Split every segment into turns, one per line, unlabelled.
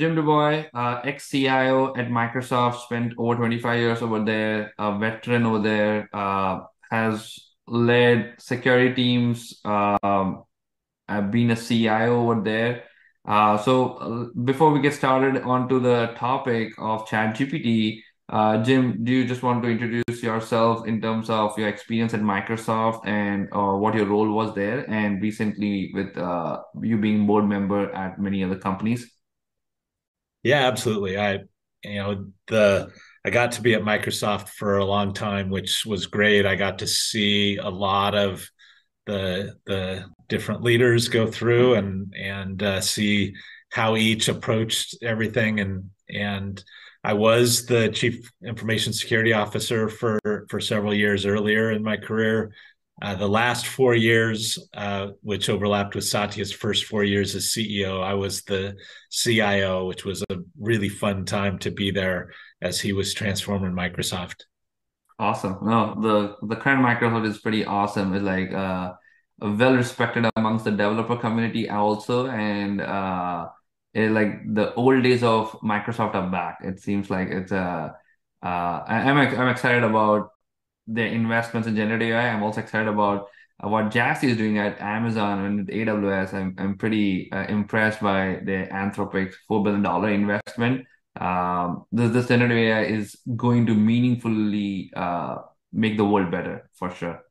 Jim DuBois, uh, ex-CIO at Microsoft, spent over 25 years over there, a veteran over there, uh, has led security teams, um, I've been a CIO over there. Uh, so uh, before we get started onto the topic of ChatGPT, uh, Jim, do you just want to introduce yourself in terms of your experience at Microsoft and uh, what your role was there, and recently with uh, you being board member at many other companies?
Yeah, absolutely. I, you know, the I got to be at Microsoft for a long time, which was great. I got to see a lot of the the different leaders go through and and uh, see how each approached everything and and I was the chief information security officer for for several years earlier in my career. Uh, the last four years, uh, which overlapped with Satya's first four years as CEO, I was the CIO, which was a really fun time to be there as he was transforming Microsoft.
Awesome. No, the the current Microsoft is pretty awesome. It's like uh, well respected amongst the developer community also, and uh, it, like the old days of Microsoft are back. It seems like it's a. Uh, uh, I'm I'm excited about the investments in generative AI. I'm also excited about uh, what Jassy is doing at Amazon and AWS. I'm I'm pretty uh, impressed by the Anthropic four billion dollar investment. Um, this this generative AI is going to meaningfully uh, make the world better for sure.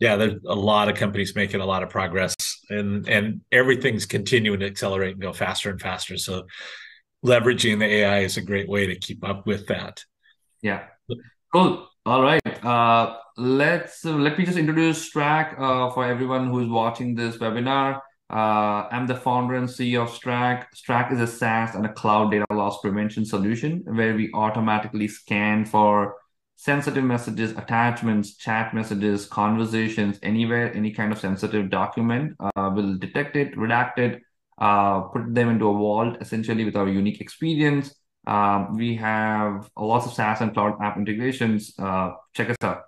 Yeah, there's a lot of companies making a lot of progress and and everything's continuing to accelerate and go faster and faster. So leveraging the AI is a great way to keep up with that.
Yeah. Cool. All right. Uh, let's uh, let me just introduce Strac uh, for everyone who's watching this webinar. Uh, I'm the founder and CEO of Strac. Strac is a SaaS and a cloud data loss prevention solution where we automatically scan for sensitive messages, attachments, chat messages, conversations, anywhere, any kind of sensitive document, uh, will detect it, redact it, uh, put them into a vault, essentially with our unique experience. Um, we have lots of SaaS and cloud app integrations. Uh, check us out.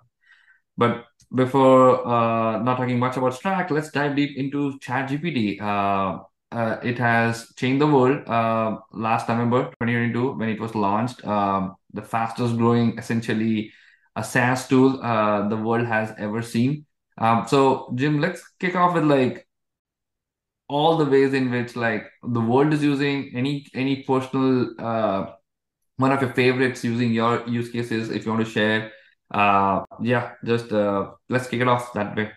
But before uh, not talking much about Strac, let's dive deep into ChatGPT. Uh, uh, it has changed the world uh, last November 2022 when it was launched. Um, the fastest growing, essentially, a SaaS tool uh, the world has ever seen. Um, so, Jim, let's kick off with like all the ways in which like the world is using any any personal uh, one of your favorites using your use cases if you want to share. Uh, yeah, just uh, let's kick it off that way.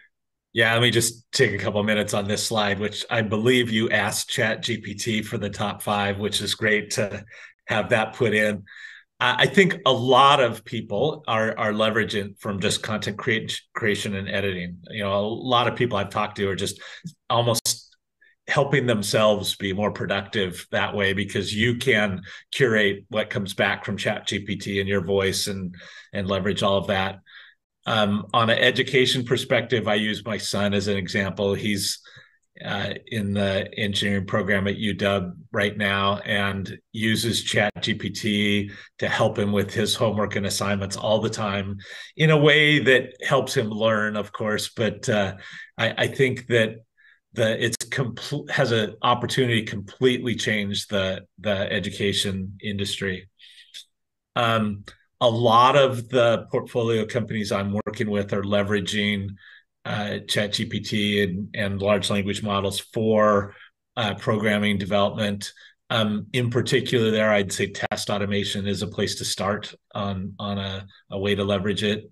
Yeah, let me just take a couple minutes on this slide, which I believe you asked Chat GPT for the top five, which is great to have that put in. I think a lot of people are are leveraging from just content create, creation and editing. You know, a lot of people I've talked to are just almost helping themselves be more productive that way because you can curate what comes back from chat gpt in your voice and and leverage all of that um, on an education perspective, I use my son as an example. He's uh, in the engineering program at UW right now and uses Chat GPT to help him with his homework and assignments all the time in a way that helps him learn, of course. But uh, I, I, think that the it's complete has an opportunity to completely change the the education industry. Um, a lot of the portfolio companies I'm working with are leveraging uh, ChatGPT and, and large language models for uh, programming development. Um, in particular, there I'd say test automation is a place to start on on a, a way to leverage it.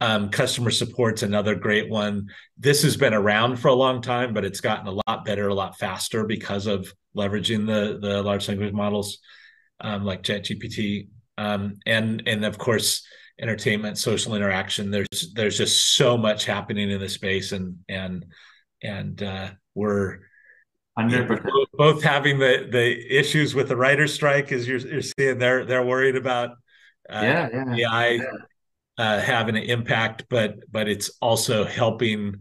Um, customer support's another great one. This has been around for a long time, but it's gotten a lot better, a lot faster because of leveraging the the large language models um, like ChatGPT um, and and of course entertainment social interaction there's there's just so much happening in the space and and and uh, we're 100%. both having the the issues with the writer strike as you're, you're seeing they're they're worried about uh, yeah, yeah, AI yeah. Uh, having an impact but but it's also helping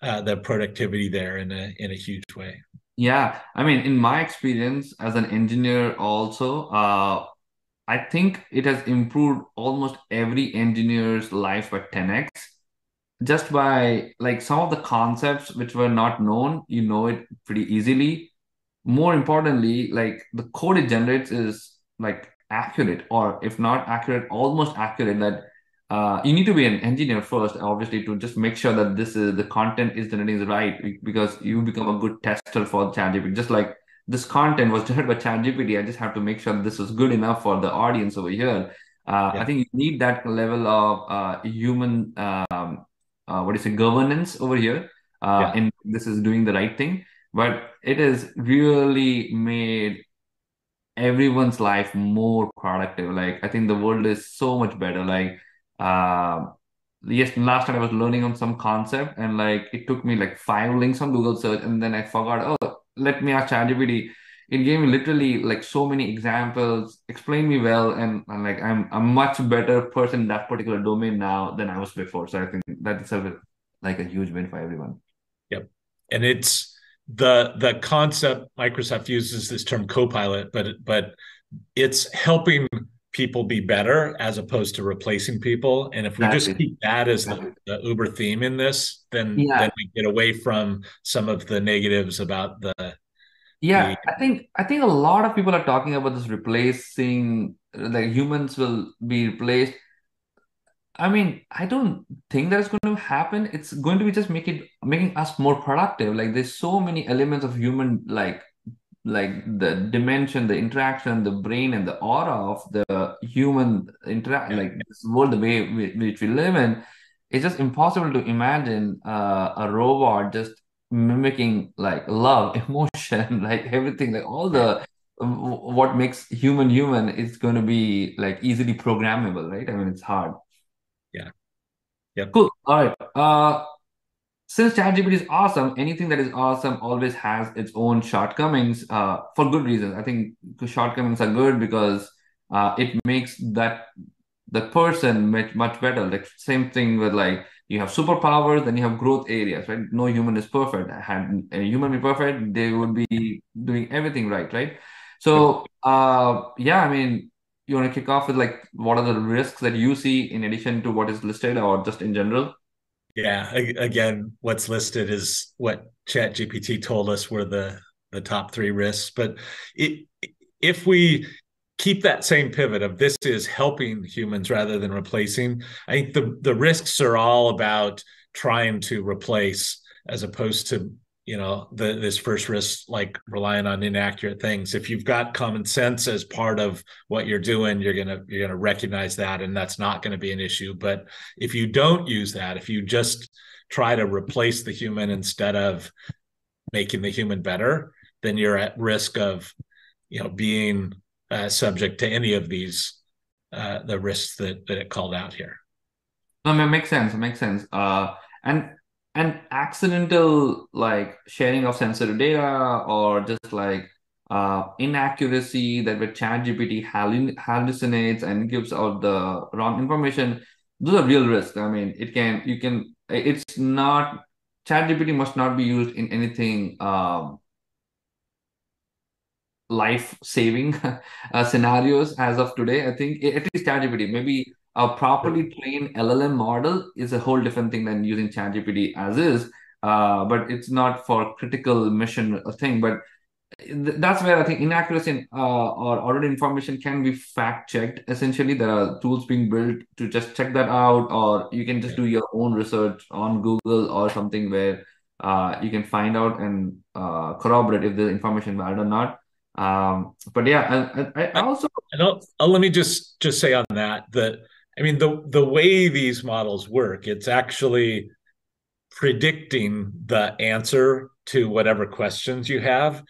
uh, the productivity there in a in a huge way
yeah i mean in my experience as an engineer also uh I think it has improved almost every engineer's life by 10x just by like some of the concepts which were not known, you know it pretty easily. more importantly, like the code it generates is like accurate, or if not accurate, almost accurate. That uh, you need to be an engineer first, obviously, to just make sure that this is the content is generating is right, because you become a good tester for ChatGPT. Just like this content was generated by ChatGPT, I just have to make sure this is good enough for the audience over here. Uh, yeah. I think you need that level of uh, human, um, uh, what is it, governance over here. Uh, yeah. And this is doing the right thing but it has really made everyone's life more productive like i think the world is so much better like uh yes last time i was learning on some concept and like it took me like five links on google search and then i forgot oh let me ask ChatGPT. It gave me literally like so many examples, explained me well, and, and like I'm a much better person in that particular domain now than I was before. So I think that is like a huge win for everyone.
Yep, and it's the the concept Microsoft uses this term copilot, but but it's helping people be better as opposed to replacing people. And if we just keep that as the, the Uber theme in this, then yeah. then we get away from some of the negatives about the
yeah, the, I think I think a lot of people are talking about this replacing like humans will be replaced I mean, I don't think that's going to happen. It's going to be just make it making us more productive. Like there's so many elements of human like like the dimension, the interaction, the brain, and the aura of the human interact like this world, the way we, which we live in. It's just impossible to imagine uh, a robot just mimicking like love, emotion, like everything, like all the what makes human human is going to be like easily programmable, right? I mean, it's hard.
Yeah. Yeah.
Cool. All right. Uh, since ChatGPT is awesome, anything that is awesome always has its own shortcomings uh, for good reasons. I think shortcomings are good because uh, it makes that the person much much better. Like same thing with like you have superpowers, then you have growth areas, right? No human is perfect. Had a human be perfect, they would be doing everything right, right? So uh, yeah, I mean, you want to kick off with like what are the risks that you see in addition to what is listed or just in general?
Yeah, again, what's listed is what Chat GPT told us were the the top three risks. But it, if we keep that same pivot of this is helping humans rather than replacing, I think the the risks are all about trying to replace as opposed to you know the, this first risk like relying on inaccurate things if you've got common sense as part of what you're doing you're gonna you're gonna recognize that and that's not going to be an issue but if you don't use that if you just try to replace the human instead of making the human better then you're at risk of you know being uh, subject to any of these uh, the risks that that it called out here
no, it makes sense. It makes sense. Uh, and and accidental like sharing of sensitive data or just like uh, inaccuracy that where ChatGPT hallucinates and gives out the wrong information, those are real risks. I mean, it can you can it's not ChatGPT must not be used in anything um, life saving uh, scenarios as of today. I think at least ChatGPT maybe a properly trained LLM model is a whole different thing than using ChatGPT as is. Uh, but it's not for critical mission thing. But th- that's where I think inaccuracy uh, or already information can be fact checked. Essentially, there are tools being built to just check that out, or you can just do your own research on Google or something where uh, you can find out and uh, corroborate if the information valid or not. Um, but yeah, I, I also
and I'll, I'll, let me just just say on that that I mean, the the way these models work, it's actually predicting the answer to whatever questions you have.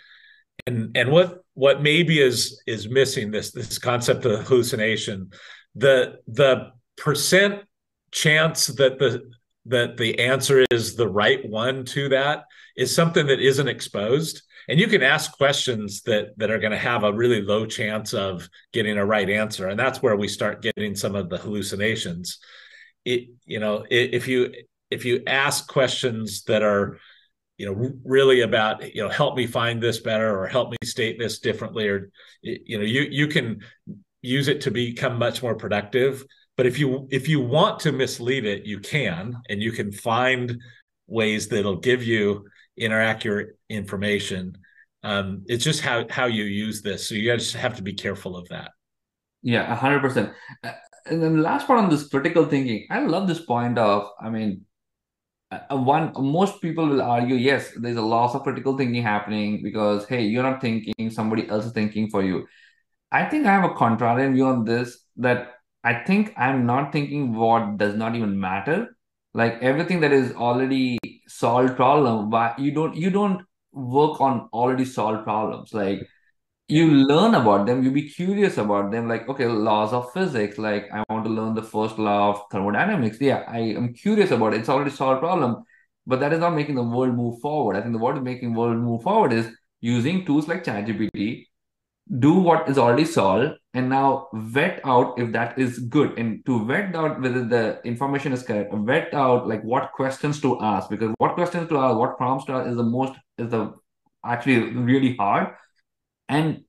And and what what maybe is is missing this this concept of hallucination, the the percent chance that the that the answer is the right one to that is something that isn't exposed and you can ask questions that that are going to have a really low chance of getting a right answer. And that's where we start getting some of the hallucinations. It you know if you if you ask questions that are you know really about you know help me find this better or help me state this differently or you know you you can use it to become much more productive. But if you if you want to mislead it you can. And you can find ways that'll give you inaccurate information Um, it's just how how you use this. So you guys have to be careful of that.
Yeah, hundred percent. Uh, and then the last part on this critical thinking, I love this point of, I mean, uh, one most people will argue, yes, there's a loss of critical thinking happening because hey, you're not thinking, somebody else is thinking for you. I think I have a contrarian view on this that I think I'm not thinking what does not even matter. Like everything that is already solved problem, but you don't you don't work on already solved problems. Like you learn about them, you be curious about them. Like, okay, laws of physics. Like I want to learn the first law of thermodynamics. Yeah, I am curious about it. It's already solved problem, but that is not making the world move forward. I think the world making world move forward is using tools like ChatGPT do what is already solved and now vet out if that is good. And to vet out whether the information is correct vet out like what questions to ask because what questions to ask what prompts to ask is the most is the actually really hard. And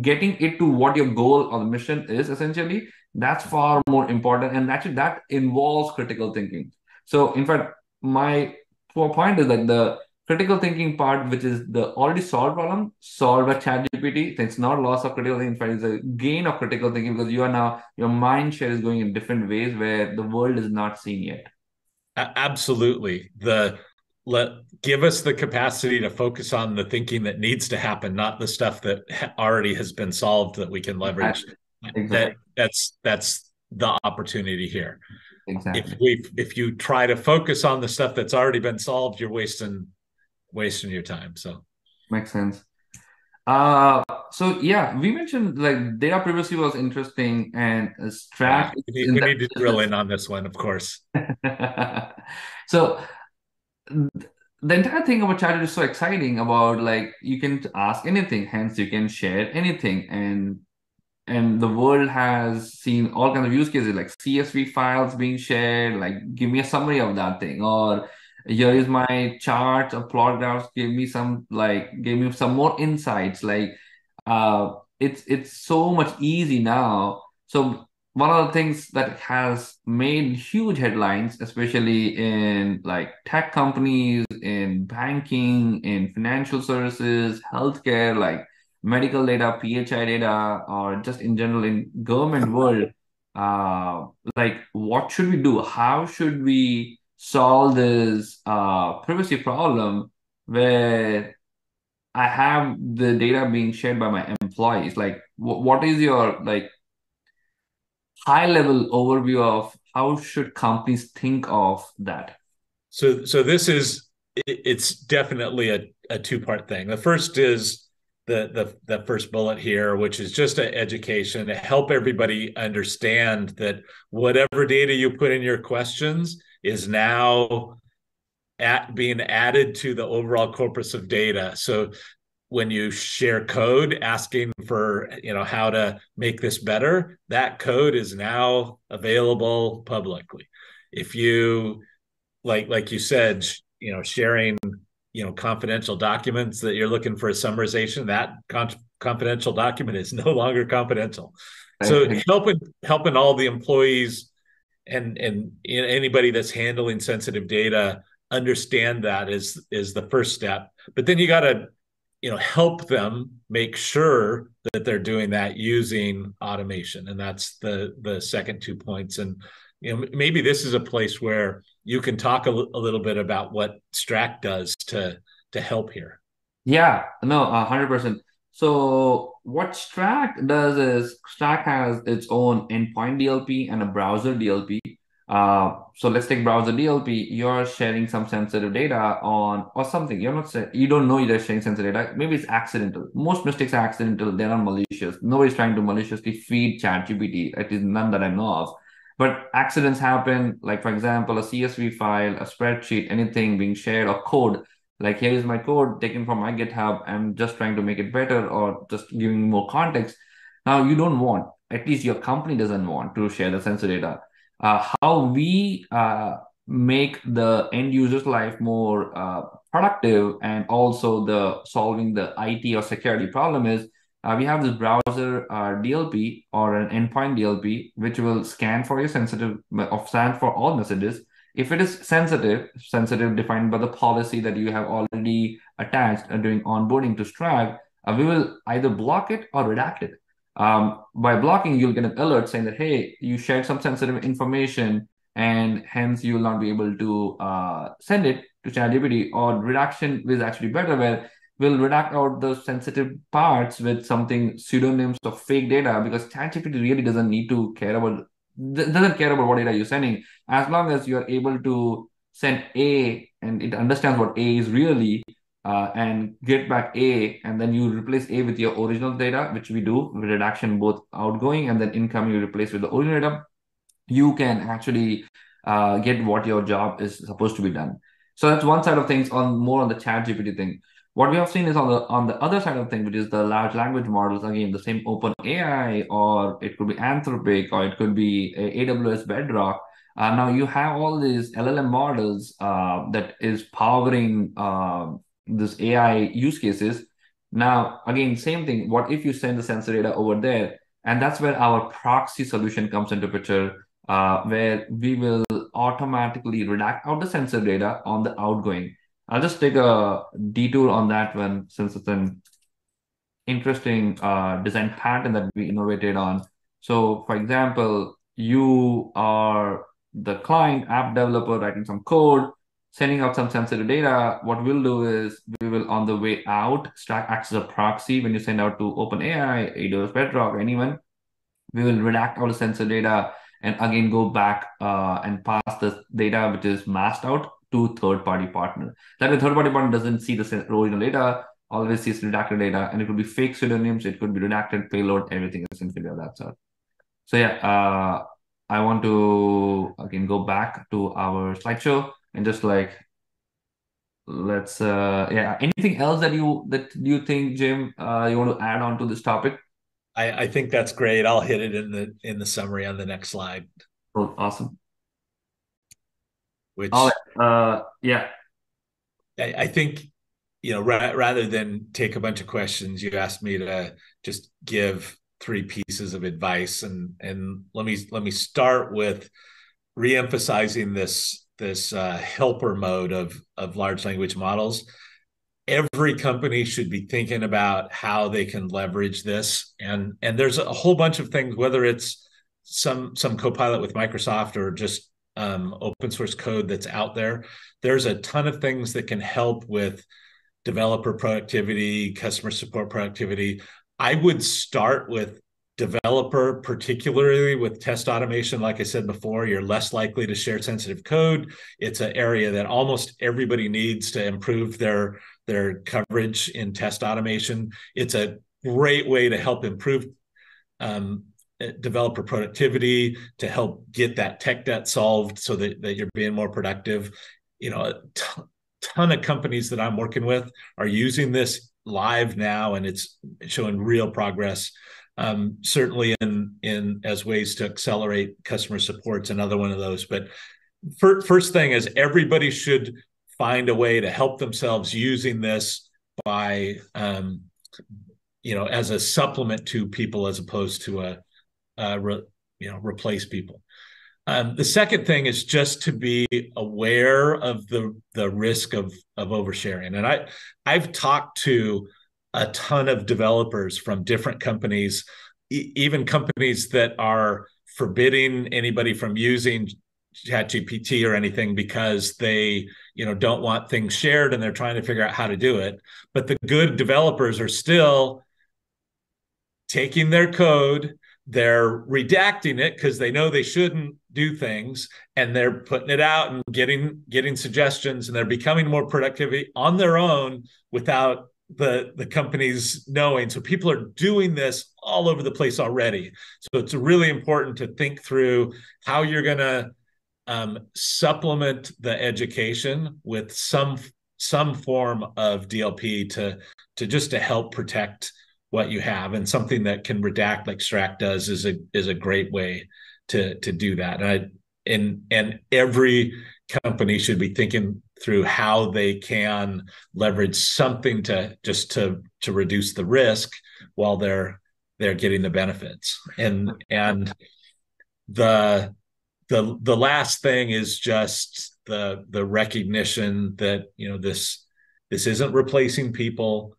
getting it to what your goal or the mission is essentially that's far more important. And actually that involves critical thinking. So in fact my point is that the critical thinking part, which is the already solved problem, solved by ChatGPT. It's not loss of critical thinking. In fact, it's a gain of critical thinking because you are now your mind share is going in different ways where the world is not seen yet.
Absolutely. The let give us the capacity to focus on the thinking that needs to happen, not the stuff that already has been solved that we can leverage. Exactly. That that's that's the opportunity here. Exactly. If we if you try to focus on the stuff that's already been solved, you're wasting wasting your time. So
makes sense. Uh, so yeah, we mentioned like data privacy was interesting and Strac.
Yeah, we, need, we need to drill in on this one, of course.
so the entire thing about chat is so exciting about like you can ask anything, hence you can share anything, and and the world has seen all kinds of use cases like CSV files being shared. Like, give me a summary of that thing, or here is my chart of plot graphs give me some like give me some more insights like uh it's it's so much easy now. So one of the things that has made huge headlines especially in like tech companies in banking in financial services healthcare like medical data phi data or just in general in government world uh like what should we do? How should we solve this uh, privacy problem where I have the data being shared by my employees. Like, what is your like high level overview of how should companies think of that?
So, so this is it's definitely a, a two part thing. The first is the the the first bullet here, which is just an education to help everybody understand that whatever data you put in your questions is now at being added to the overall corpus of data. So when you share code asking for you know how to make this better that code is now available publicly. If you like like you said you know sharing you know confidential documents that you're looking for a summarization that con- confidential document is no longer confidential. So helping helping all the employees and and anybody that's handling sensitive data understand that is is the first step. But then you got to you know help them make sure that they're doing that using automation. And that's the the second two points. And you know maybe this is a place where you can talk a, l- a little bit about what Strac does to to help here.
Yeah. No 100% so what Strac does is Strac has its own endpoint DLP and a browser DLP. Uh, so let's take browser DLP. You're sharing some sensitive data on or something. You're not you don't know you're sharing sensitive data. Maybe it's accidental. Most mistakes are accidental. They're not malicious. Nobody's trying to maliciously feed ChatGPT. It is none that I know of. But accidents happen. Like for example, a CSV file, a spreadsheet, anything being shared or code like here is my code taken from my github i'm just trying to make it better or just giving more context. Now you don't want at least your company doesn't want to share the sensor data. Uh, how we uh, make the end user's life more uh, productive and also the solving the it or security problem is uh, we have this browser uh, DLP or an endpoint DLP, which will scan for your sensitive, or scan for all messages If it is sensitive, sensitive defined by the policy that you have already attached during onboarding to Strac, uh, we will either block it or redact it. Um, by blocking, you'll get an alert saying that, hey, you shared some sensitive information and hence you will not be able to uh, send it to ChatGPT. Or redaction is actually better, where we'll redact out the sensitive parts with something pseudonyms of fake data because ChatGPT really doesn't need to care about doesn't care about what data you're sending as long as you're able to send A and it understands what A is really uh, and get back A, and then you replace A with your original data, which we do with redaction both outgoing and then incoming you replace with the original data, you can actually uh, get what your job is supposed to be done. So that's one side of things on more on the chat GPT thing. What we have seen is on the on the other side of things, which is the large language models, again, the same open AI, or it could be Anthropic, or it could be AWS Bedrock. Uh, now you have all these LLM models uh, that is powering uh, this AI use cases. Now, again, same thing. What if you send the sensor data over there? And that's where our proxy solution comes into picture, uh, where we will automatically redact out the sensor data on the outgoing. I'll just take a detour on that one since it's an interesting uh, design pattern that we innovated on. So, for example, you are the client app developer writing some code sending out some sensitive data, what we'll do is we will on the way out, Strac acts as a proxy when you send out to OpenAI, AWS Bedrock, anyone. We will redact all the sensor data and again go back uh, and pass the data which is masked out to third-party partner. That way, third-party partner doesn't see the original data, always sees redacted data, and it could be fake pseudonyms, it could be redacted payload, everything essentially of that sort. So yeah, uh, I want to again go back to our slideshow and just like let's uh yeah anything else that you that you think jim uh you want to add on to this topic
i i think that's great i'll hit it in the in the summary on the next slide
oh, awesome
which
right. uh yeah.
I, I think you know ra- rather than take a bunch of questions you asked me to just give three pieces of advice. And and let me let me start with reemphasizing this this uh, helper mode of of large language models. Every company should be thinking about how they can leverage this. And and there's a whole bunch of things whether it's some some copilot with microsoft or just um, open source code that's out there there's a ton of things that can help with developer productivity customer support productivity i would start with developer, particularly with test automation, like I said before, you're less likely to share sensitive code. It's an area that almost everybody needs to improve their their coverage in test automation. It's a great way to help improve um, developer productivity, to help get that tech debt solved so that, that you're being more productive. You know, a t- ton of companies that I'm working with are using this live now and it's showing real progress um, certainly in in as ways to accelerate customer support's another one of those. But for, first thing is everybody should find a way to help themselves using this by um, you know as a supplement to people as opposed to a, a re, you know replace people. Um, the second thing is just to be aware of the the risk of of oversharing. And I I've talked to a ton of developers from different companies, e- even companies that are forbidding anybody from using ChatGPT or anything because they, you know, don't want things shared and they're trying to figure out how to do it. But the good developers are still taking their code, they're redacting it because they know they shouldn't do things and they're putting it out and getting getting suggestions and they're becoming more productivity on their own without the the companies knowing. So people are doing this all over the place already. So it's really important to think through how you're going to um, supplement the education with some some form of dlp to to just to help protect what you have and something that can redact like Strac does is a is a great way to to do that. And i and and every company should be thinking through how they can leverage something to just to to reduce the risk while they're they're getting the benefits. And and the the the last thing is just the the recognition that you know this this isn't replacing people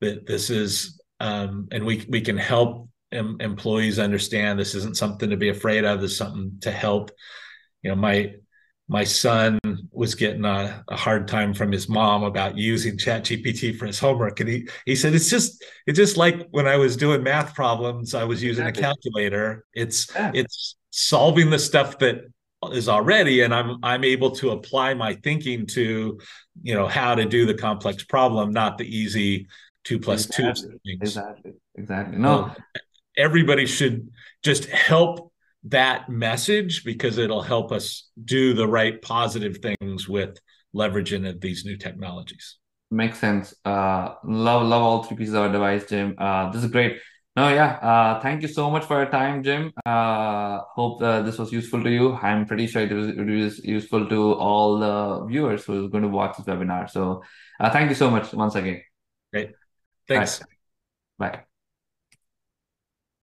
that this is um, and we we can help em- employees understand this isn't something to be afraid of this is something to help you know my my son was getting a, a, hard time from his mom about using chat gpt for his homework and he he said it's just it's just like when i was doing math problems i was using exactly. a calculator it's yeah. it's solving the stuff that is already and i'm i'm able to apply my thinking to you know how to do the complex problem not the easy two plus
exactly. two exactly exactly no
everybody should just help that message because it'll help us do the right positive things with leveraging of these new technologies.
Makes sense. Uh, love love all three pieces of advice, Jim. Uh, this is great. No, yeah. Uh, thank you so much for your time, Jim. Uh, hope uh, this was useful to you. I'm pretty sure it was, it was useful to all the viewers who are going to watch this webinar. So, uh, thank you so much once again.
Great. Thanks.
Bye.